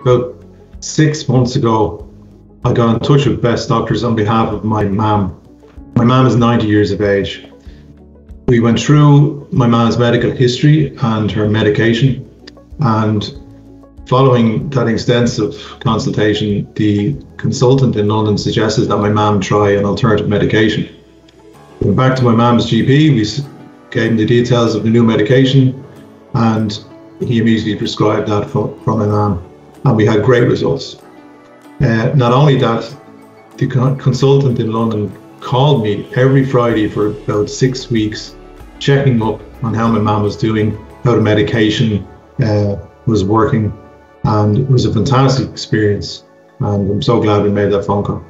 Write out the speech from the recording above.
about six months ago, I got in touch with Best Doctors on behalf of my mum. My mum is 90 years of age. We went through my mum's medical history and her medication, and following that extensive consultation, the consultant in London suggested that my mum try an alternative medication. We went back to my mum's GP, we gave him the details of the new medication, and he immediately prescribed that for, for my mum, and we had great results. Uh, not only that, the consultant in London called me every Friday for about six weeks, checking up on how my mum was doing, how the medication uh, was working, and it was a fantastic experience. And I'm so glad we made that phone call.